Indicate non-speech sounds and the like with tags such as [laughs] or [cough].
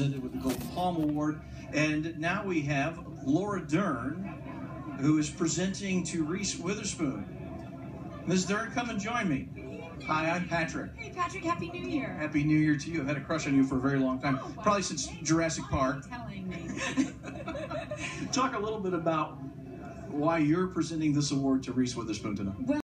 presented with the Gold Palm Award. And now we have Laura Dern, who is presenting to Reese Witherspoon. Ms. Dern, come and join me. Hi, I'm Patrick. Hey, Patrick, Happy New Year. Happy New Year to you. I've had a crush on you for a very long time, Oh, probably since Jurassic Park. Telling me. [laughs] Talk a little bit about why you're presenting this award to Reese Witherspoon tonight. Well,